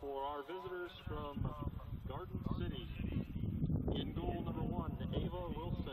for our visitors from uh, Garden City. In goal number one, Ava Wilson.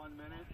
one minute.